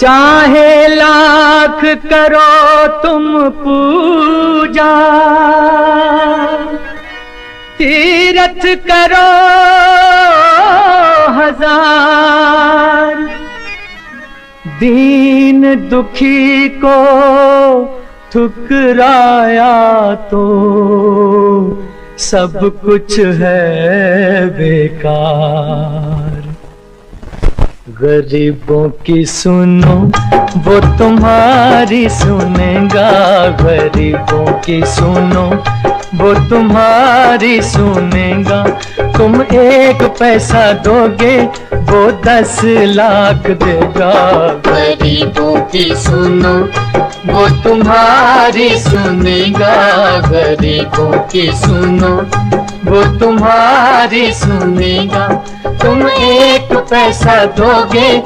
चाहे लाख करो तुम पूजा। तीरथ करो हज़ार। दीन दुखी को ठुकराया तो सब कुछ है बेकार। गरीबों की सुनो, वो तुम्हारी सुनेगा। गरीबों की सुनो, वो तुम्हारी सुनेगा। तुम एक पैसा दोगे, वो दस लाख देगा। गरीबों की सुनो, वो तुम्हारी सुनेगा। गरीबों की सुनो वो तुम्हारी सुनेगा। तुम एक पैसा दोगे।